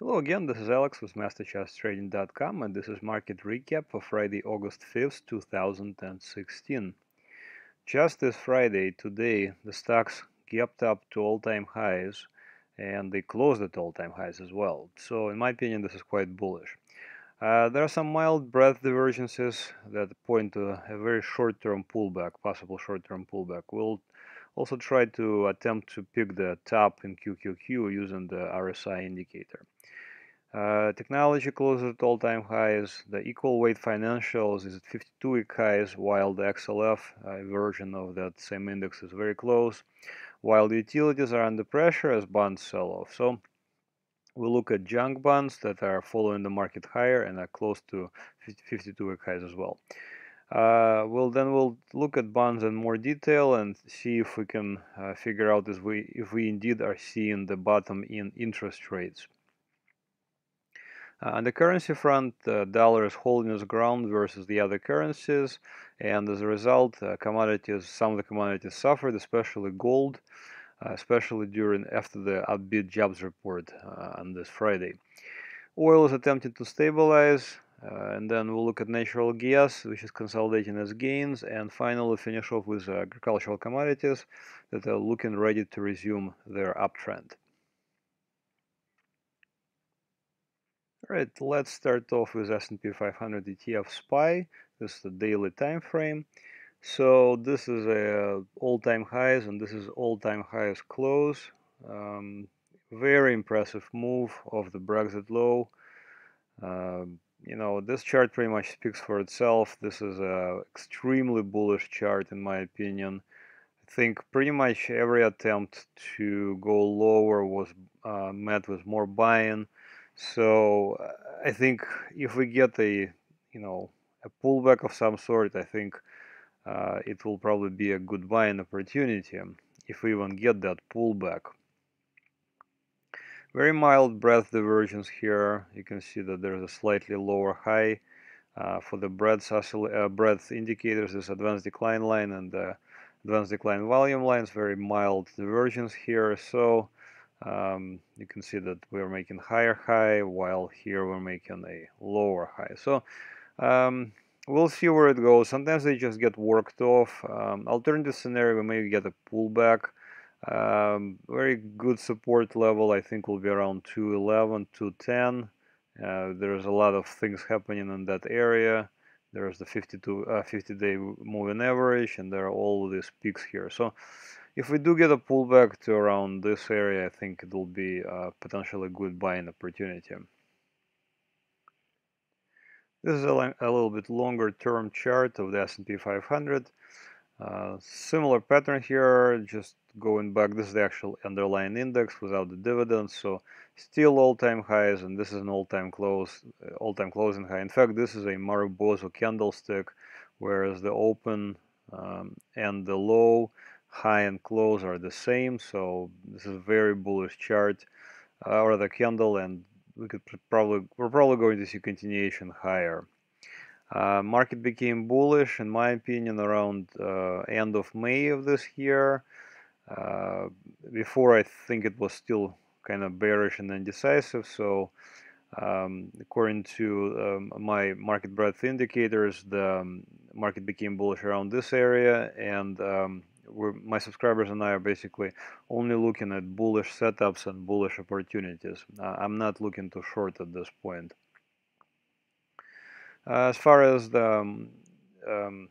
Hello again, this is Alex with MasterChartsTrading.com and this is market recap for Friday, August 5th, 2016. Just this Friday, today, the stocks gapped up to all-time highs and they closed at all-time highs as well. So in my opinion, this is quite bullish. Uh, there are some mild breadth divergences that point to a very short-term pullback, possible short-term pullback. We'll also try to attempt to pick the top in QQQ using the RSI indicator. Uh, technology closes at all-time highs. The equal weight financials is at 52-week highs, while the XLF uh, version of that same index is very close. While the utilities are under pressure as bonds sell off. So we look at junk bonds that are following the market higher and are close to 52-week highs as well. Uh, well, then we'll look at bonds in more detail and see if we can uh, figure out if we if we indeed are seeing the bottom in interest rates. Uh, on the currency front, the dollar is holding its ground versus the other currencies, and as a result, uh, commodities, some of the commodities suffered, especially gold, uh, especially during after the upbeat jobs report uh, on this Friday. Oil is attempting to stabilize, uh, and then we'll look at natural gas, which is consolidating its gains, and finally finish off with agricultural commodities that are looking ready to resume their uptrend. Alright, let's start off with S&P 500 ETF SPY. This is the daily time frame. So this is a all-time highs and this is all-time highs close. Um, very impressive move of the Brexit low. Uh, you know, this chart pretty much speaks for itself. This is a extremely bullish chart in my opinion. I think pretty much every attempt to go lower was uh, met with more buying so I think if we get a you know a pullback of some sort, I think uh, it will probably be a good buying opportunity if we even get that pullback. Very mild breadth divergence here. You can see that there's a slightly lower high uh, for the breadth, uh, breadth indicators. This advanced decline line and the advanced decline volume lines. Very mild divergence here. So um, you can see that we're making higher high while here we're making a lower high so um, we'll see where it goes sometimes they just get worked off um, alternative scenario we may get a pullback um, very good support level I think will be around 211 210 uh, there's a lot of things happening in that area there's the 52 uh, 50 day moving average and there are all these peaks here so if we do get a pullback to around this area, I think it will be a potentially good buying opportunity. This is a, a little bit longer term chart of the S&P 500. Uh, similar pattern here, just going back, this is the actual underlying index without the dividends, so still all-time highs, and this is an all-time close, uh, all-time closing high. In fact, this is a Marubozu candlestick, whereas the open um, and the low high and close are the same so this is a very bullish chart uh, or the candle and we could probably we're probably going to see continuation higher uh, market became bullish in my opinion around uh, end of May of this year uh, before I think it was still kind of bearish and indecisive so um, according to um, my market breadth indicators the um, market became bullish around this area and um, my subscribers and I are basically only looking at bullish setups and bullish opportunities. Uh, I'm not looking to short at this point. Uh, as far as the um,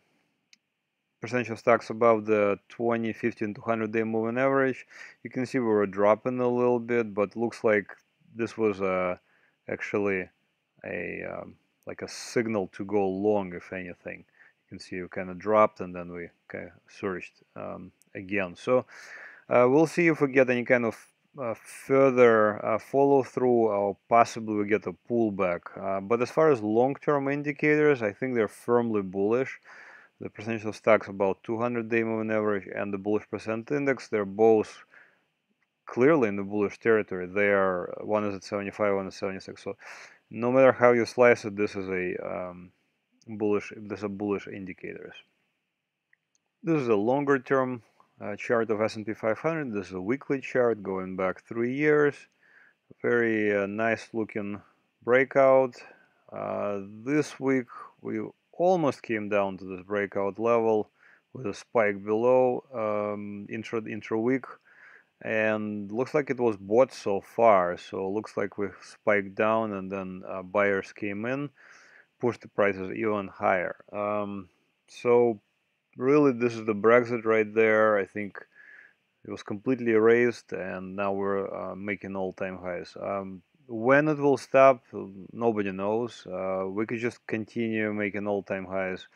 percentage of stocks above the 20, 15, 200 day moving average, you can see we were dropping a little bit, but looks like this was uh, actually a um, like a signal to go long, if anything You can see we kind of dropped and then we kind of surged um, again. So uh, we'll see if we get any kind of uh, further uh, follow through or possibly we get a pullback. Uh, but as far as long-term indicators, I think they're firmly bullish. The percentage of stocks about 200 day moving average and the bullish percent index, they're both clearly in the bullish territory. They are one is at 75, one is 76. So no matter how you slice it, this is a um, bullish these are bullish indicators this is a longer term uh, chart of S&P 500 this is a weekly chart going back three years very uh, nice looking breakout. Uh, this week we almost came down to this breakout level with a spike below um, intra intra week and looks like it was bought so far. So looks like we spiked down and then uh, buyers came in pushed the prices even higher. Um, so really this is the Brexit right there. I think it was completely erased and now we're uh, making all-time highs. Um, when it will stop nobody knows. Uh, we could just continue making all-time highs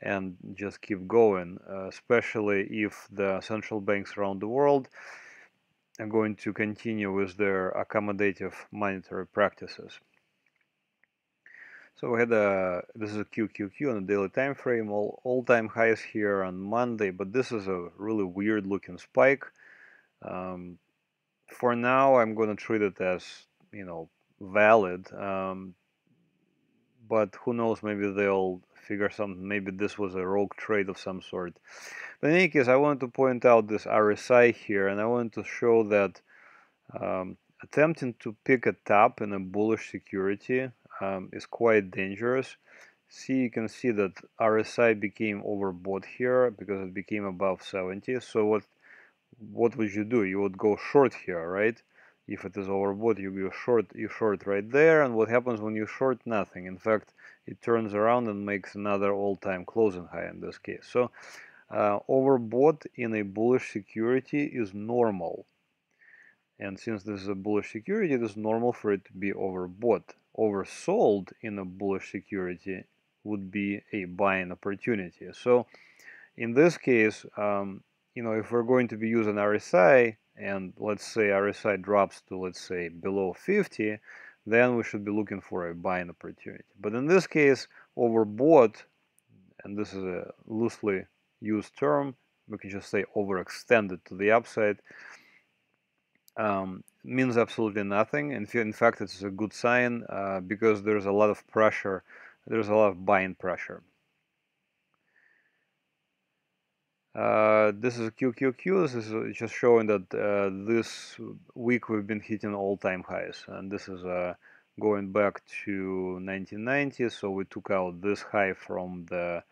and just keep going uh, especially if the central banks around the world are going to continue with their accommodative monetary practices. So we had a this is a QQQ on the daily time frame all all-time highs here on Monday but this is a really weird looking spike. Um, for now, I'm going to treat it as, you know, valid. Um, but who knows, maybe they'll figure something. Maybe this was a rogue trade of some sort. But in any case, I wanted to point out this RSI here, and I wanted to show that um, attempting to pick a top in a bullish security um, is quite dangerous. See, you can see that RSI became overbought here because it became above 70. So what what would you do? You would go short here, right? If it is overbought, you short, you short right there, and what happens when you short? Nothing. In fact, it turns around and makes another all-time closing high in this case. So uh, overbought in a bullish security is normal. And since this is a bullish security, it is normal for it to be overbought. Oversold in a bullish security would be a buying opportunity. So in this case, um, you know, if we're going to be using RSI and let's say our RSI drops to, let's say, below 50, then we should be looking for a buying opportunity. But in this case, overbought, and this is a loosely used term, we can just say overextended to the upside, um, means absolutely nothing. In, in fact, it's a good sign uh, because there's a lot of pressure, there's a lot of buying pressure. Uh, this is QQQ. This is just showing that uh, this week we've been hitting all-time highs, and this is uh, going back to 1990. So we took out this high from the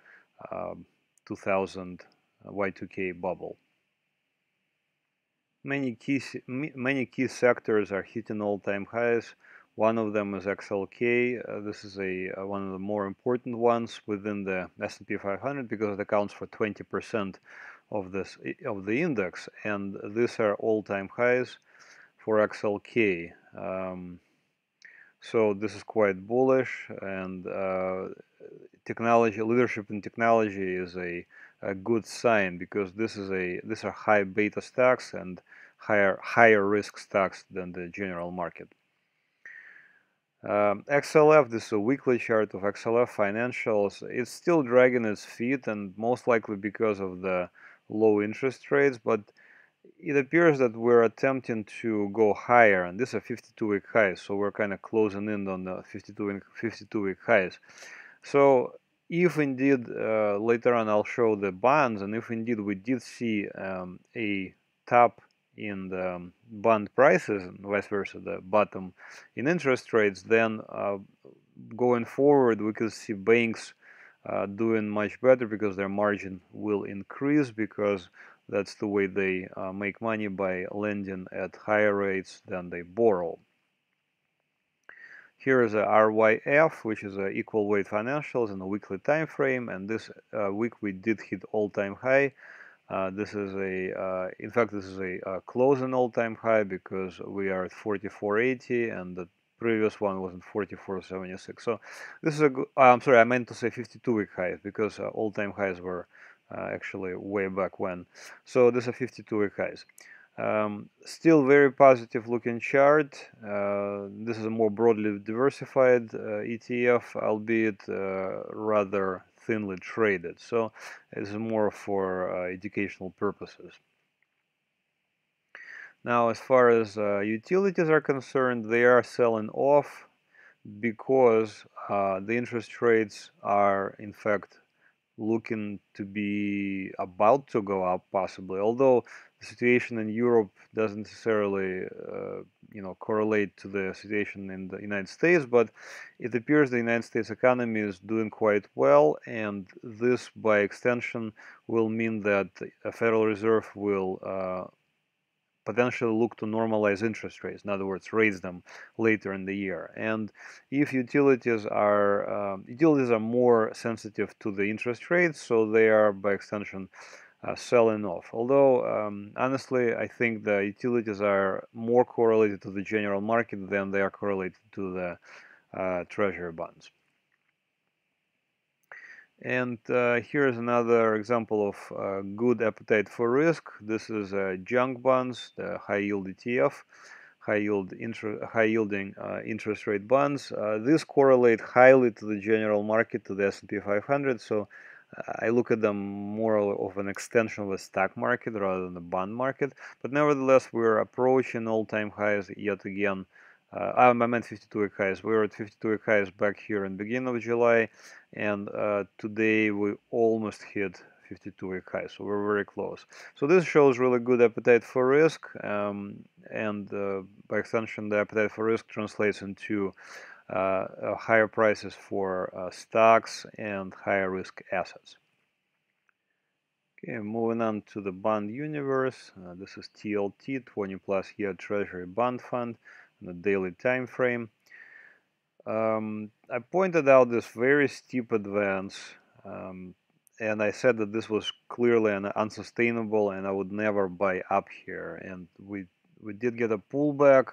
um, 2000 Y2K bubble. Many key many key sectors are hitting all-time highs. One of them is XLK. Uh, this is a uh, one of the more important ones within the S&P 500 because it accounts for 20% of this of the index, and these are all-time highs for XLK. Um, so this is quite bullish, and uh, technology leadership in technology is a, a good sign because this is a these are high beta stocks and higher higher risk stocks than the general market. Um, XLF, this is a weekly chart of XLF financials. It's still dragging its feet and most likely because of the low interest rates, but it appears that we're attempting to go higher and this is a 52 week high so we're kind of closing in on the 52 week, 52 week highs so if indeed uh, later on I'll show the bonds and if indeed we did see um, a top in the um, bond prices and vice versa, the bottom in interest rates, then uh, going forward we could see banks uh, doing much better because their margin will increase because that's the way they uh, make money by lending at higher rates than they borrow. Here is a RYF, which is a equal weight financials in a weekly time frame, and this uh, week we did hit all-time high uh, this is a, uh, in fact, this is a, a closing all-time high because we are at 4480 and the previous one was at 4476. So this is a good, uh, I'm sorry, I meant to say 52-week highs because uh, all-time highs were uh, actually way back when. So this is 52-week highs. Um, still very positive looking chart. Uh, this is a more broadly diversified ETF, albeit rather thinly traded. So it's more for uh, educational purposes. Now, as far as uh, utilities are concerned, they are selling off because uh, the interest rates are, in fact, looking to be about to go up, possibly. Although the situation in Europe doesn't necessarily, uh, you know, correlate to the situation in the United States, but it appears the United States economy is doing quite well, and this, by extension, will mean that the Federal Reserve will uh, potentially look to normalize interest rates, in other words, raise them later in the year. And if utilities are um, utilities are more sensitive to the interest rates, so they are by extension selling off. Although um, honestly, I think the utilities are more correlated to the general market than they are correlated to the uh, treasury bonds. And uh, here's another example of uh, good appetite for risk. This is uh, junk bonds, the high yield ETF, high yield high yielding uh, interest rate bonds. Uh, these correlate highly to the general market, to the S&P 500. So uh, I look at them more of an extension of the stock market rather than the bond market. But nevertheless, we're approaching all-time highs yet again uh, I meant 52 week highs. We were at 52 week highs back here in beginning of July, and uh, today we almost hit 52 week highs, so we're very close. So this shows really good appetite for risk, um, and uh, by extension, the appetite for risk translates into higher prices for uh, stocks and higher risk assets. Okay, moving on to the bond universe. this is TLT, 20 plus year Treasury Bond Fund the daily time frame. Um, I pointed out this very steep advance um, and I said that this was clearly an unsustainable and I would never buy up here and we we did get a pullback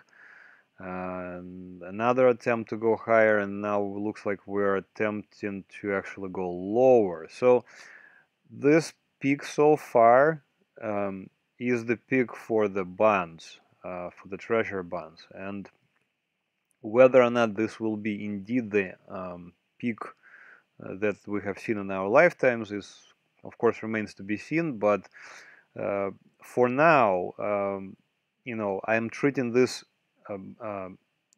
and another attempt to go higher and now looks like we're attempting to actually go lower. So this peak so far um, is the peak for the bonds uh, for the treasure bonds. And whether or not this will be indeed the um, peak uh, that we have seen in our lifetimes is of course remains to be seen. But uh, for now um, you know I'm treating this um, uh,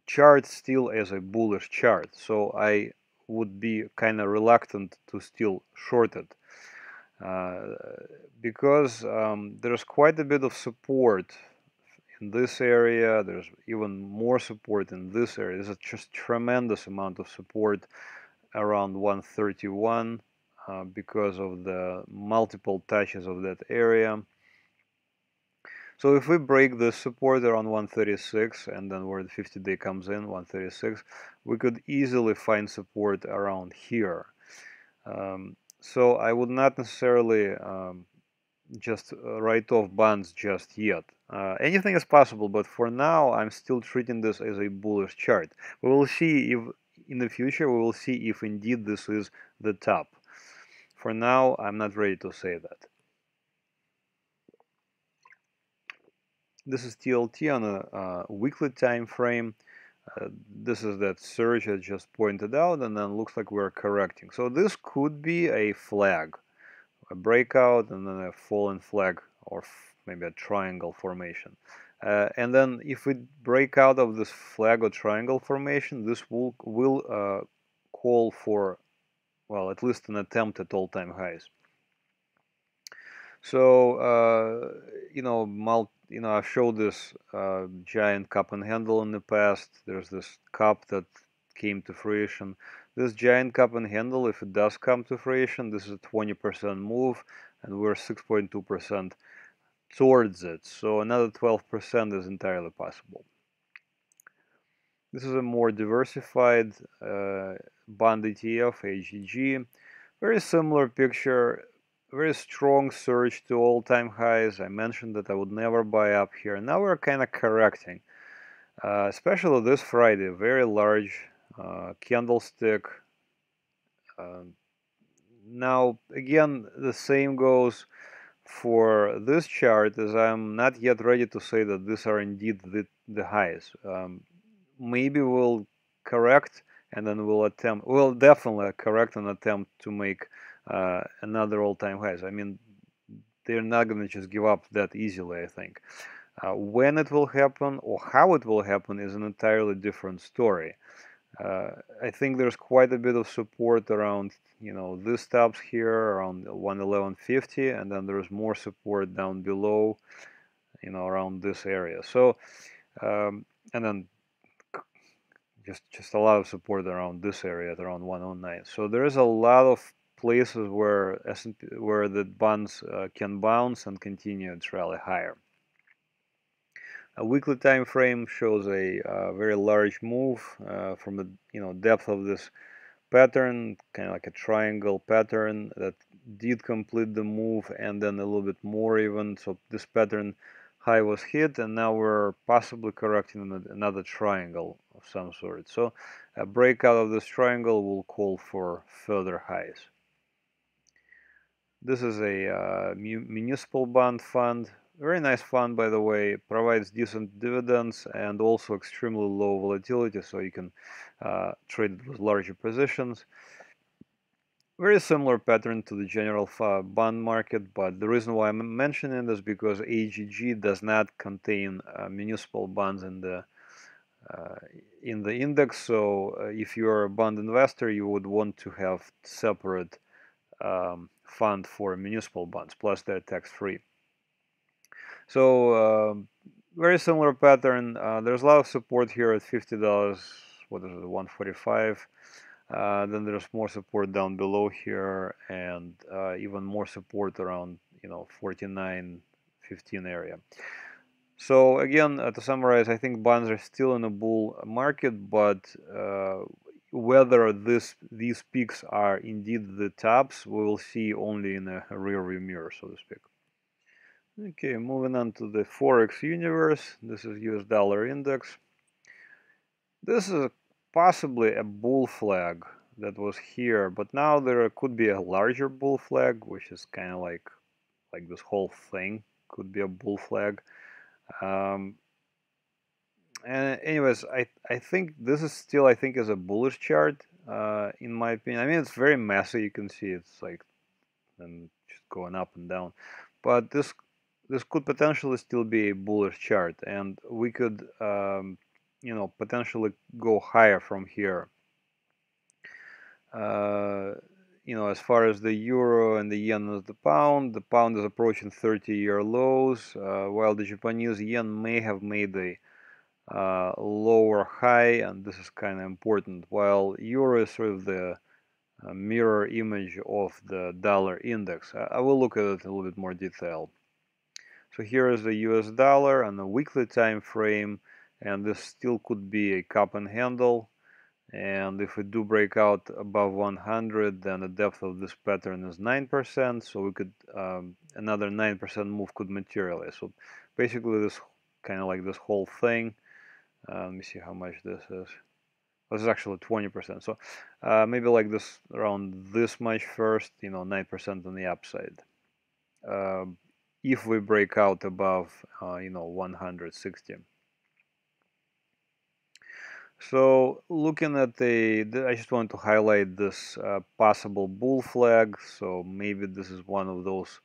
chart still as a bullish chart so I would be kind of reluctant to still short it uh, because um, there's quite a bit of support in this area. There's even more support in this area. There's a just tremendous amount of support around 131 uh, because of the multiple touches of that area. So if we break the support around 136 and then where the 50 day comes in, 136, we could easily find support around here. Um, so I would not necessarily um, just uh, write off bonds just yet. Uh, anything is possible, but for now, I'm still treating this as a bullish chart. We will see if in the future we will see if indeed this is the top. For now, I'm not ready to say that. This is TLT on a uh, weekly time frame. Uh, this is that surge I just pointed out, and then looks like we're correcting. So this could be a flag a breakout and then a fallen flag or maybe a triangle formation. Uh, and then if we break out of this flag or triangle formation, this will, will uh, call for, well, at least an attempt at all-time highs. So, uh, you know, you know, I've showed this uh, giant cup and handle in the past. There's this cup that came to fruition. This giant cup and handle, if it does come to fruition, this is a 20% move and we're 6.2% towards it. So another 12% is entirely possible. This is a more diversified uh, bond ETF, AGG. Very similar picture, very strong surge to all-time highs. I mentioned that I would never buy up here. Now we're kind of correcting, uh, especially this Friday, very large uh, candlestick. Um, now, again, the same goes for this chart as I'm not yet ready to say that these are indeed the, the highs. Um, maybe we'll correct and then we'll attempt, we'll definitely correct and attempt to make uh, another all-time highs. I mean, they're not going to just give up that easily, I think. Uh, when it will happen or how it will happen is an entirely different story. Uh, I think there's quite a bit of support around, you know, these stops here around 111.50, and then there's more support down below you know around this area so um, and then just just a lot of support around this area at around 109 so there is a lot of places where where the bonds uh, can bounce and continue its rally higher. A weekly time frame shows a uh, very large move uh, from the you know depth of this pattern kind of like a triangle pattern that did complete the move and then a little bit more even. So this pattern high was hit and now we're possibly correcting another triangle of some sort. So a breakout of this triangle will call for further highs this is a uh, municipal bond fund. Very nice fund by the way. Provides decent dividends and also extremely low volatility so you can uh, trade it with larger positions. Very similar pattern to the general bond market, but the reason why I'm mentioning this because AGG does not contain uh, municipal bonds in the uh, in the index. So uh, if you're a bond investor, you would want to have separate um, fund for municipal bonds. Plus, they're tax-free. So um, very similar pattern. Uh, there's a lot of support here at fifty dollars. What is it? One forty-five. Uh, then there's more support down below here and uh, even more support around you know 49 15 area so again uh, to summarize I think bonds are still in a bull market but uh, whether this these peaks are indeed the tops we will see only in a, a rear view mirror so to speak. Okay moving on to the forex universe. This is US dollar index. This is possibly a bull flag that was here but now there could be a larger bull flag which is kind of like like this whole thing could be a bull flag. Um, and anyways I I think this is still I think is a bullish chart uh, in my opinion. I mean it's very messy you can see it's like and just going up and down. But this this could potentially still be a bullish chart. And we could um, you know potentially go higher from here. Uh, you know as far as the euro and the yen and the pound the pound is approaching 30 year lows. Uh, while the Japanese yen may have made a uh, lower high and this is kind of important. While euro is sort of the uh, mirror image of the dollar index I, will look at it a little bit more detail. So here is the US dollar on a weekly time frame and this still could be a cup and handle. And if we do break out above 100 then the depth of this pattern is 9% so we could um, another 9% move could materialize. So basically this kind of like this whole thing let me see how much this is this is actually 20% so uh, maybe like this around this much first you know 9% on the upside uh, if we break out above uh, you know 160 so looking at the, the, I just want to highlight this uh, possible bull flag. So maybe this is one of those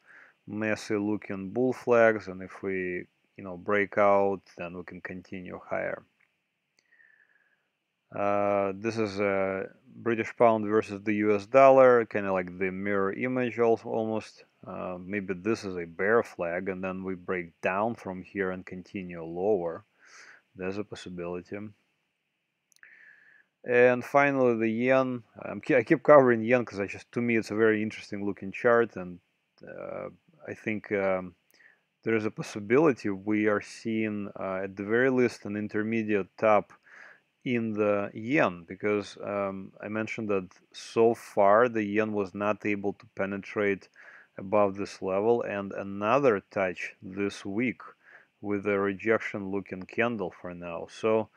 messy looking bull flags. And if we, you know, break out, then we can continue higher. Uh, this is a British pound versus the US dollar, kind of like the mirror image also almost. Uh, maybe this is a bear flag and then we break down from here and continue lower. There's a possibility. And finally, the yen. I keep covering yen because I just to me it's a very interesting looking chart, and uh, I think um, there is a possibility we are seeing uh, at the very least an intermediate top in the yen because um, I mentioned that so far the yen was not able to penetrate above this level, and another touch this week with a rejection looking candle for now. So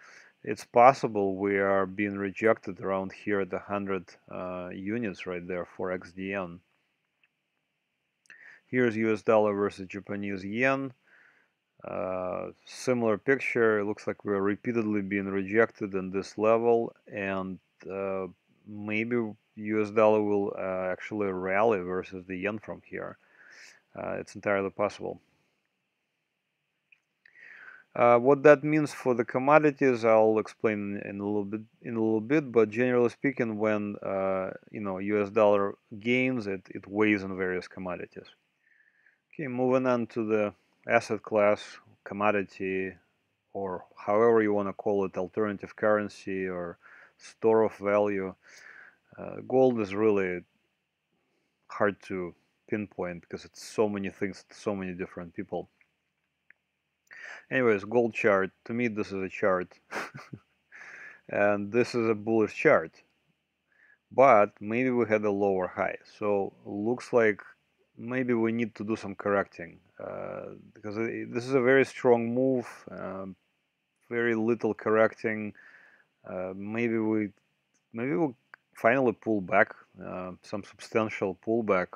it's possible we are being rejected around here at the 100 uh, units right there for XDN. Here's US dollar versus Japanese yen. Uh, similar picture. It looks like we're repeatedly being rejected in this level, and uh, maybe US dollar will uh, actually rally versus the yen from here. Uh, it's entirely possible. Uh, what that means for the commodities, I'll explain in a little bit. In a little bit, but generally speaking, when you know U.S. dollar gains, it it weighs on various commodities. Okay, moving on to the asset class commodity or however you want to call it alternative currency or store of value uh, gold is really hard to pinpoint because it's so many things to so many different people. Anyways gold chart to me this is a chart. And this is a bullish chart. But maybe we had a lower high. So looks like maybe we need to do some correcting uh, because this is a very strong move um, very little correcting uh, maybe we maybe we'll finally pull back uh, some substantial pullback.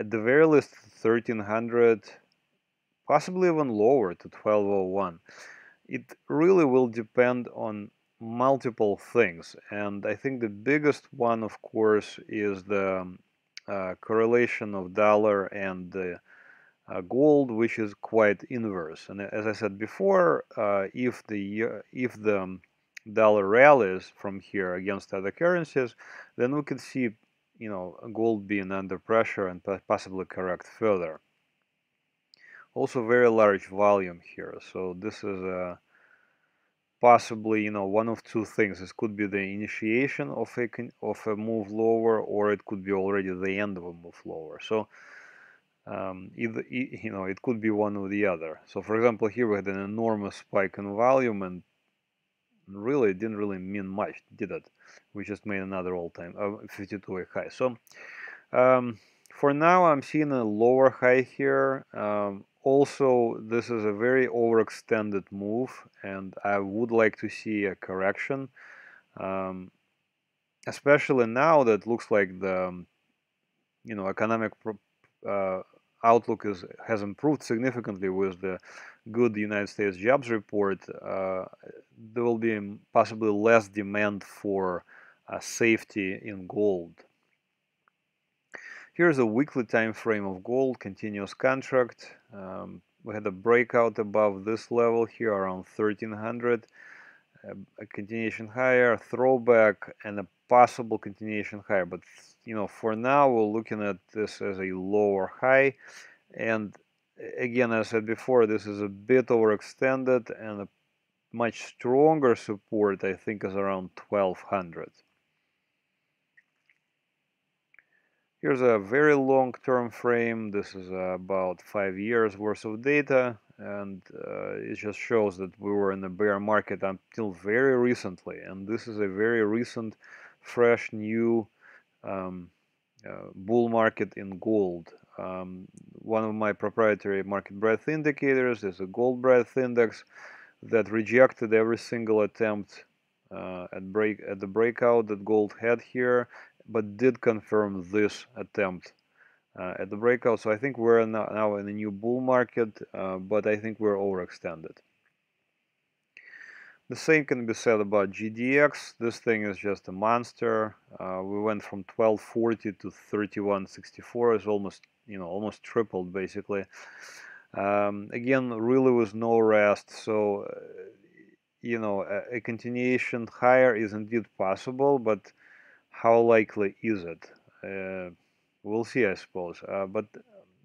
At the very least 1300 possibly even lower to 1201 it really will depend on multiple things and I think the biggest one of course is the um, uh, correlation of dollar and uh, gold which is quite inverse. And as I said before uh, if the uh, if the dollar rallies from here against other currencies then we could see you know gold being under pressure and possibly correct further. Also very large volume here. So this is a possibly you know one of two things. This could be the initiation of a of a move lower or it could be already the end of a move lower. So um, either you know it could be one or the other. So for example here we had an enormous spike in volume and really it didn't really mean much did it? We just made another all-time uh, 52 week high. So um, for now I'm seeing a lower high here um, also this is a very overextended move and I would like to see a correction um, especially now that looks like the um, you know economic uh, outlook is has improved significantly with the good United States jobs report uh, there will be possibly less demand for uh, safety in gold Here's a weekly time frame of gold, continuous contract. Um, we had a breakout above this level here around 1300, a, continuation higher, throwback, and a possible continuation higher. But you know, for now, we're looking at this as a lower high. And again, as I said before, this is a bit overextended and a much stronger support, I think, is around 1200. Here's a very long term frame. This is uh, about five years worth of data and uh, it just shows that we were in a bear market until very recently and this is a very recent fresh new um, uh, bull market in gold. Um, one of my proprietary market breadth indicators is a gold breadth index that rejected every single attempt uh, at break at the breakout that gold had here but did confirm this attempt uh, at the breakout. So I think we're now in a new bull market, uh, but I think we're overextended. The same can be said about GDX. This thing is just a monster. Uh, we went from 1240 to 3164. It's almost, you know, almost tripled basically. Um, again, really with no rest. So, uh, you know, a, a continuation higher is indeed possible, but how likely is it? Uh, we'll see, I suppose. Uh, but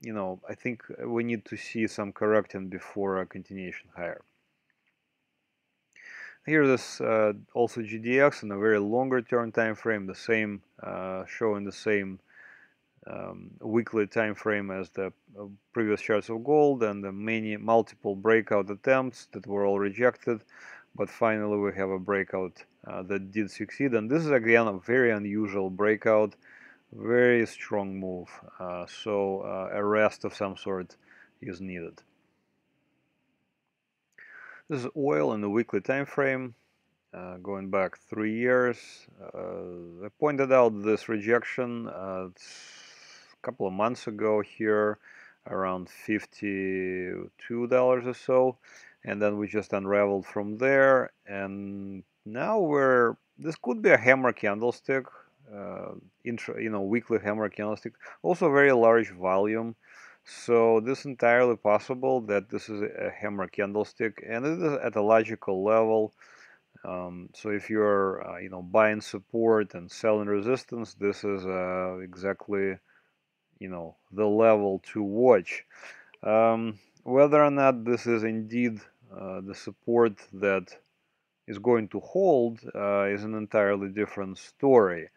you know, I think we need to see some correcting before a continuation higher. Here is uh, also GDX in a very longer term time frame, the same uh, showing the same um, weekly time frame as the uh, previous charts of gold and the many multiple breakout attempts that were all rejected but finally we have a breakout uh, that did succeed. And this is again a very unusual breakout very strong move uh, so uh, a rest of some sort is needed. This is oil in the weekly time frame uh, going back three years. Uh, I pointed out this rejection uh, a couple of months ago here around $52 or so and then we just unraveled from there and now we're this could be a hammer candlestick uh, intra, you know weekly hammer candlestick also very large volume. So this entirely possible that this is a hammer candlestick and it is at a logical level. Um, so if you're uh, you know buying support and selling resistance this is uh, exactly you know the level to watch. Um, whether or not this is indeed the support that is going to hold uh, is an entirely different story.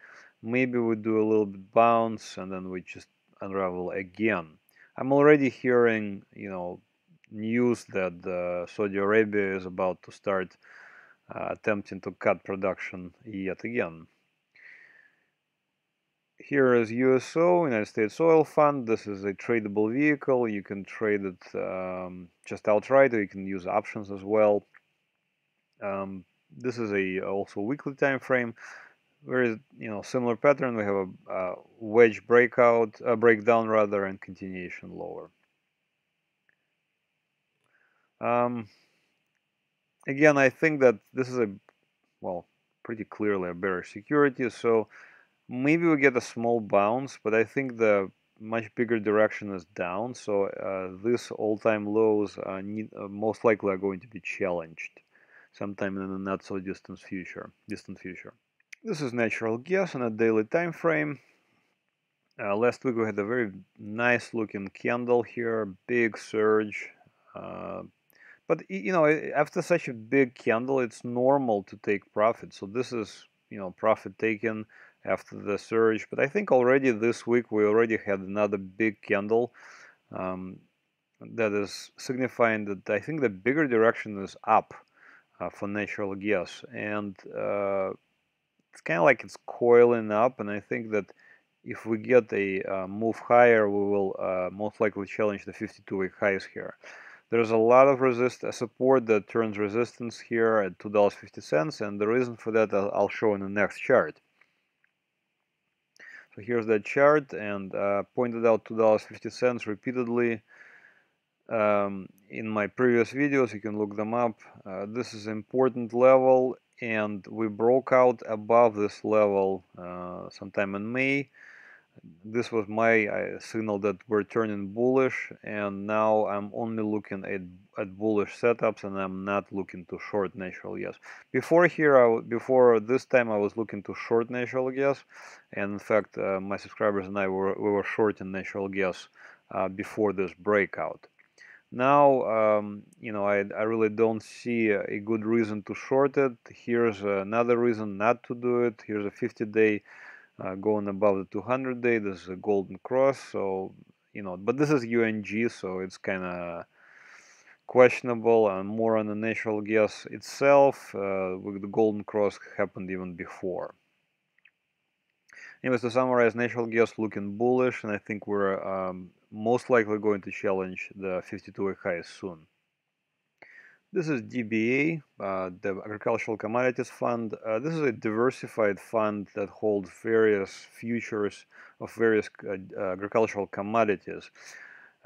Maybe we do a little bit bounce and then we just unravel again. I'm already hearing, you know, news that uh, Saudi Arabia is about to start uh, attempting to cut production yet again. Here is USO, United States Oil Fund. This is a tradable vehicle. You can trade it um, just outright, or you can use options as well. Um, this is a also weekly time frame. Very you know similar pattern. We have a, a wedge breakout, a breakdown rather, and continuation lower. Um, again, I think that this is a well pretty clearly a bearish security. So maybe we get a small bounce, but I think the much bigger direction is down. So uh, these all-time lows uh, need, uh, most likely are going to be challenged sometime in the not so distant future. Distant future. This is natural gas on a daily time frame. Uh, last week we had a very nice looking candle here, big surge. Uh, but you know, after such a big candle, it's normal to take profit. So this is you know profit taken after the surge. But I think already this week we already had another big candle. Um, that is signifying that I think the bigger direction is up uh, for natural gas and uh, it's kind of like it's coiling up and I think that if we get a uh, move higher we will uh, most likely challenge the 52 week highs here there's a lot of resist support that turns resistance here at $2.50 and the reason for that I'll show in the next chart so here's that chart and uh, pointed out $2.50 repeatedly um, in my previous videos. You can look them up. Uh, this is important level and we broke out above this level uh, sometime in May this was my uh, signal that we're turning bullish and now I'm only looking at, at bullish setups and I'm not looking to short natural gas before here I, before this time I was looking to short natural gas and in fact uh, my subscribers and I were, we were shorting natural gas uh, before this breakout now, um, you know, I, I really don't see a good reason to short it. Here's another reason not to do it. Here's a 50-day uh, going above the 200-day. This is a golden cross. So, you know, but this is UNG, so it's kind of questionable and more on the natural gas itself. Uh, with the golden cross happened even before. Anyways, to summarize, natural gas looking bullish, and I think we're um, most likely going to challenge the 52-week highs soon. This is DBA, uh, the Agricultural Commodities Fund. Uh, this is a diversified fund that holds various futures of various uh, agricultural commodities.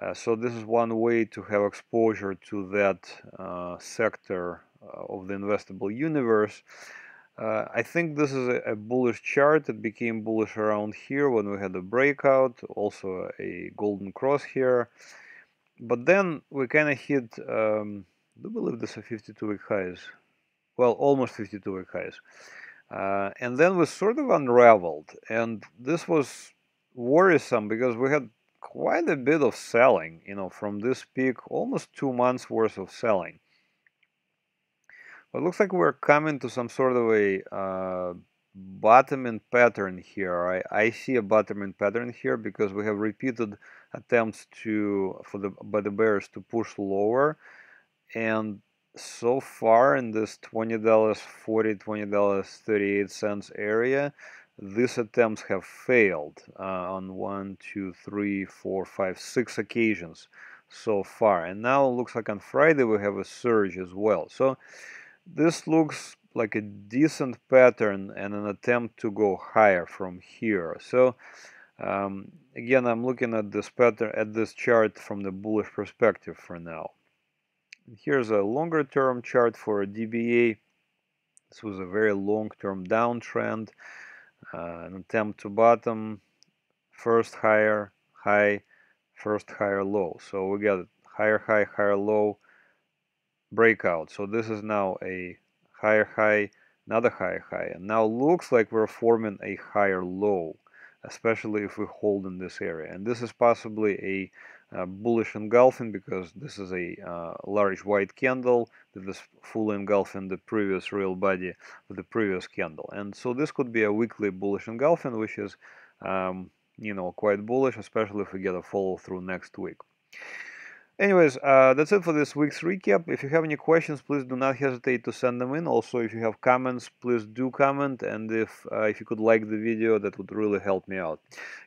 Uh, so this is one way to have exposure to that uh, sector uh, of the investable universe. Uh, I think this is a, a, bullish chart. It became bullish around here when we had a breakout, also a golden cross here. But then we kind of hit, um, I do believe this is 52 week highs. Well, almost 52 week highs. Uh, and then we sort of unraveled. And this was worrisome because we had quite a bit of selling, you know, from this peak, almost two months worth of selling. Well, it looks like we're coming to some sort of a uh, bottoming pattern here. I, I see a bottoming pattern here because we have repeated attempts to for the by the bears to push lower and so far in this $20 40 $20 38 cents area these attempts have failed uh, on one two three four five six occasions so far and now it looks like on Friday we have a surge as well so this looks like a decent pattern and an attempt to go higher from here. So um, again, I'm looking at this pattern, at this chart from the bullish perspective for now. Here's a longer term chart for DBA. This was a very long-term downtrend, uh, an attempt to bottom, first higher, high, first higher low. So we got higher high, higher low, breakout. So this is now a higher high, another higher high. And now looks like we're forming a higher low, especially if we hold in this area. And this is possibly a bullish engulfing because this is a uh, large white candle that is fully engulfing the previous real body of the previous candle. And so this could be a weekly bullish engulfing, which is, um, you know, quite bullish, especially if we get a follow through next week. Anyways, uh, that's it for this week's recap. If you have any questions, please do not hesitate to send them in. Also, if you have comments, please do comment. And if uh, if you could like the video, that would really help me out.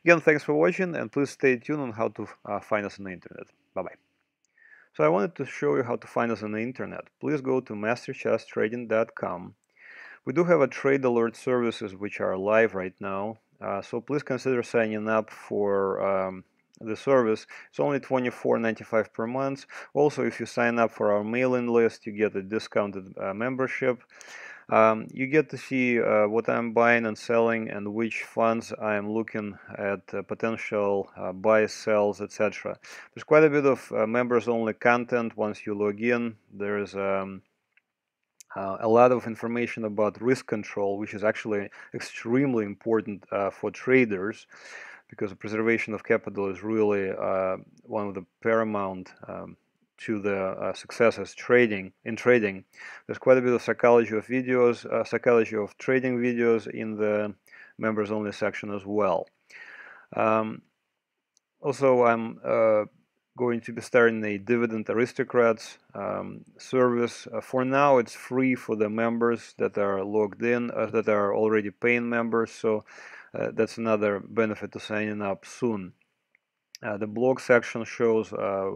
Again, thanks for watching, and please stay tuned on how to uh, find us on the internet. Bye bye. So I wanted to show you how to find us on the internet. Please go to masterchartstrading.com. We do have a trade alert services which are live right now. Uh, so please consider signing up for. Um, the service. It's only $24.95 per month. Also, if you sign up for our mailing list, you get a discounted uh, membership. Um, you get to see uh, what I'm buying and selling and which funds I'm looking at uh, potential uh, buys, sells, etc. There's quite a bit of uh, members-only content once you log in. There's um, uh, a lot of information about risk control, which is actually extremely important uh, for traders because the preservation of capital is really uh, one of the paramount um, to the uh, success as trading in trading. There's quite a bit of psychology of videos, uh, psychology of trading videos in the members only section as well. Um, also, I'm uh, going to be starting a dividend aristocrats um, service. Uh, for now, it's free for the members that are logged in, uh, that are already paying members. So that's another benefit to signing up soon. Uh, the blog section shows uh,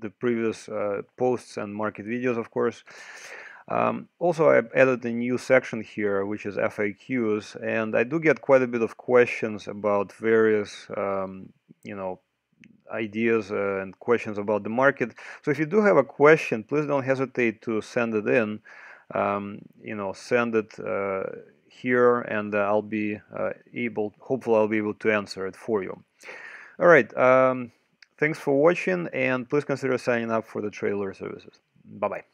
the previous posts and market videos, of course. Um, also, I've added a new section here, which is FAQs, and I do get quite a bit of questions about various, um, you know, ideas uh, and questions about the market. So if you do have a question, please don't hesitate to send it in. Um, you know, send it uh, here and uh, I'll be uh, able, hopefully I'll be able to answer it for you. All right, um, thanks for watching and please consider signing up for the trade alert services. Bye-bye.